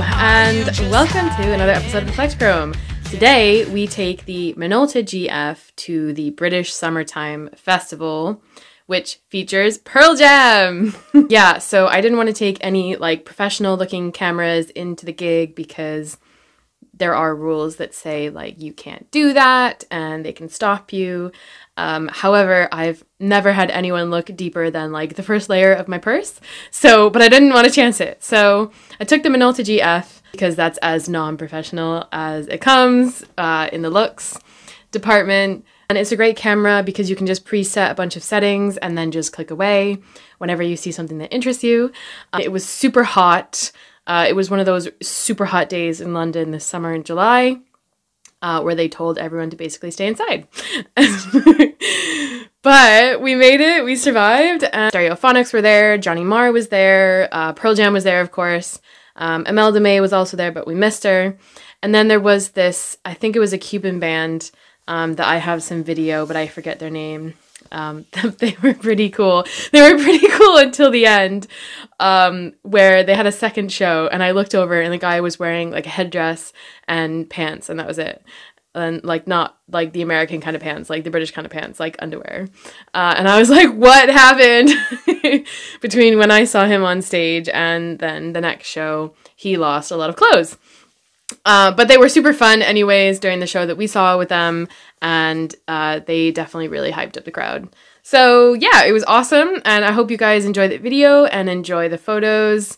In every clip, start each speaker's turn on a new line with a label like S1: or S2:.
S1: And welcome to another episode of Eclectachrome. Today, we take the Minolta GF to the British Summertime Festival, which features Pearl Jam. yeah, so I didn't want to take any like professional looking cameras into the gig because there are rules that say like you can't do that and they can stop you. Um, however, I've never had anyone look deeper than like the first layer of my purse. So, but I didn't want to chance it. So I took the Minolta GF because that's as non-professional as it comes uh, in the looks department. And it's a great camera because you can just preset a bunch of settings and then just click away whenever you see something that interests you. Uh, it was super hot. Uh, it was one of those super hot days in London this summer in July. Uh, where they told everyone to basically stay inside. but we made it, we survived. And Stereophonics were there, Johnny Marr was there, uh, Pearl Jam was there, of course. Um, Imelda May was also there, but we missed her. And then there was this, I think it was a Cuban band um, that I have some video, but I forget their name. Um, they were pretty cool. They were pretty cool until the end, um, where they had a second show, and I looked over, and the guy was wearing like a headdress and pants, and that was it. And like not like the American kind of pants, like the British kind of pants, like underwear. Uh, and I was like, what happened between when I saw him on stage and then the next show? He lost a lot of clothes. Uh, but they were super fun, anyways, during the show that we saw with them, and uh, they definitely really hyped up the crowd. So, yeah, it was awesome, and I hope you guys enjoy the video and enjoy the photos.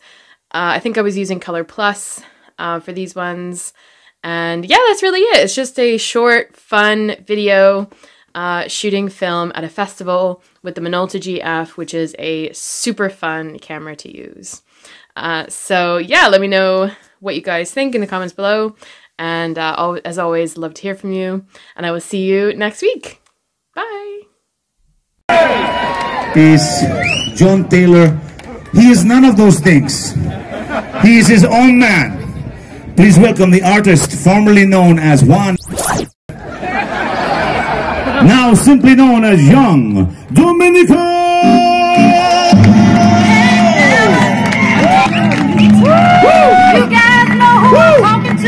S1: Uh, I think I was using Color Plus uh, for these ones. And yeah, that's really it. It's just a short, fun video uh, shooting film at a festival with the Minolta GF, which is a super fun camera to use. Uh, so yeah, let me know what you guys think in the comments below. And uh, as always, love to hear from you. And I will see you next week. Bye.
S2: is John Taylor. He is none of those things. He is his own man. Please welcome the artist formerly known as Juan. Now simply known as Young Dominico!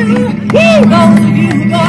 S3: You go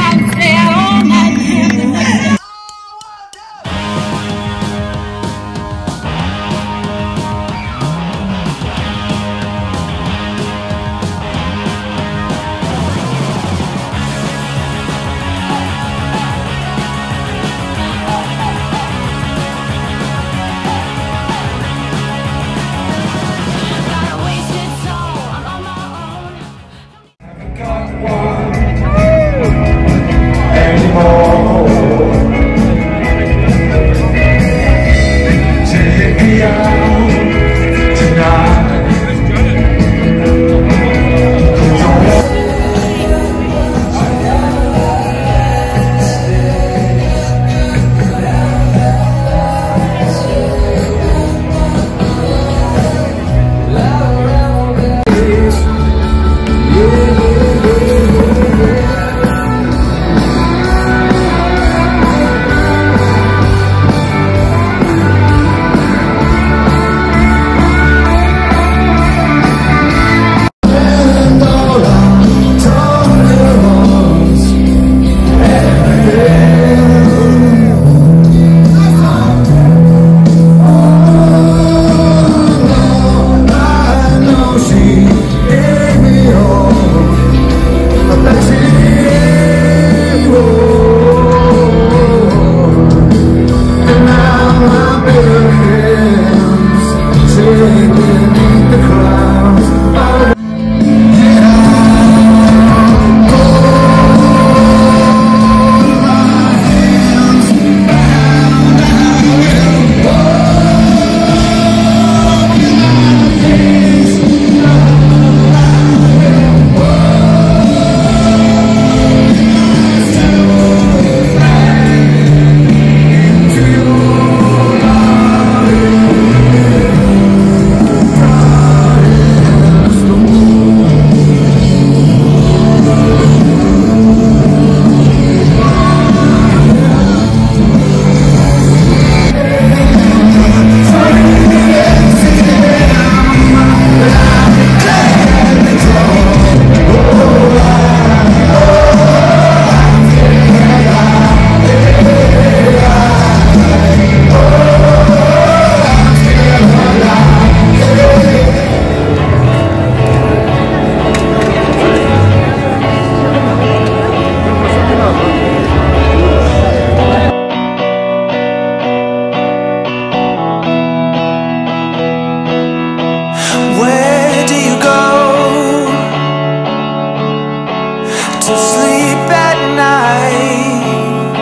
S3: to sleep at night.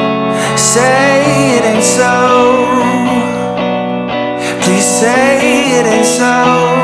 S3: Say it ain't
S4: so. Please say it
S3: ain't
S4: so.